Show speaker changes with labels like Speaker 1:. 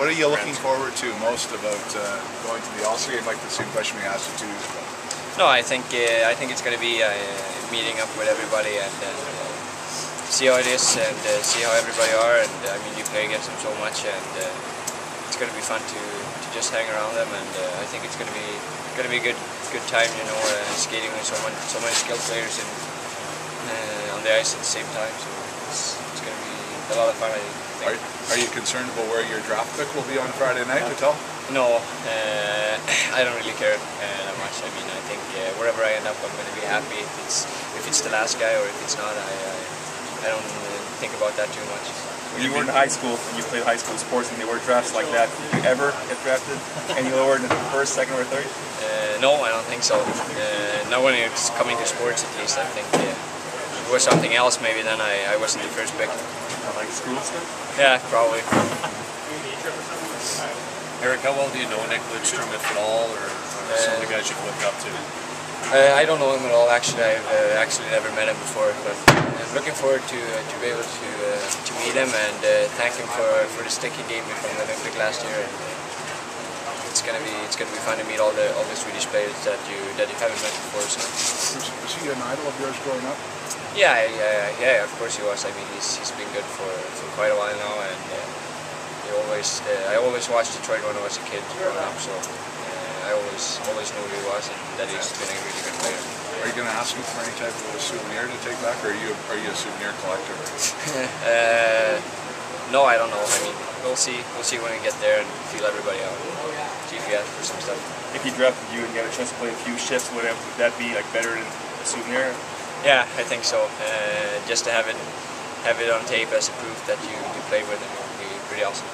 Speaker 1: What are you looking forward to most about uh, going to the All-Star game? Like the same question we asked you two years ago.
Speaker 2: No, I think uh, I think it's going to be uh, meeting up with everybody and uh, see how it is and uh, see how everybody are. And I mean, you play against them so much, and uh, it's going to be fun to, to just hang around them. And uh, I think it's going to be going to be a good good time, you know, uh, skating with so many so many skilled players uh, on the ice at the same time. So it's, it's going to be a lot of fun. I think.
Speaker 1: Are, are you concerned about where your draft pick will be on Friday night at all?
Speaker 2: No, uh, I don't really care uh, that much. I mean, I think uh, wherever I end up, I'm going to be happy. If it's if it's the last guy or if it's not, I I, I don't uh, think about that too much.
Speaker 3: When you were in high school and you played high school sports and they were drafts like that, did you ever get drafted any lower than first, second, or third?
Speaker 2: Uh, no, I don't think so. Uh, not when it's coming to sports, at least. I think if it was something else, maybe then I, I wasn't the first pick.
Speaker 3: Like school stuff?
Speaker 2: Yeah, probably.
Speaker 4: Erik, how well do you know Nick Lidstrom, if at all, or, or some of the guys you've looked up to?
Speaker 2: Uh, I don't know him at all. Actually, I've uh, actually never met him before, but I'm looking forward to uh, to be able to uh, to meet him and uh, thank him for for the stick he gave me from the Olympic last year. And, uh, it's gonna be it's gonna be fun to meet all the all the Swedish players that you that you haven't met before. So
Speaker 1: Was, was he an idol of yours growing up?
Speaker 2: Yeah, yeah, yeah. Of course he was. I mean, he's he's been good for, for quite a while now, and uh, he always uh, I always watched Detroit when I was a kid growing up. So. Uh, I always, always knew who he was and that he's been a really good player.
Speaker 1: Are you going to ask him for any type of a souvenir to take back, or are you are you a souvenir collector?
Speaker 2: uh, no, I don't know. I mean, we'll see. We'll see when we get there and feel everybody out. See if we ask for some stuff.
Speaker 3: If he drafted you and you had a chance to play a few shifts, whatever, would that be like better than a souvenir?
Speaker 2: Yeah, I think so. Uh, just to have it, have it on tape as a proof that you, you played with him would be pretty awesome.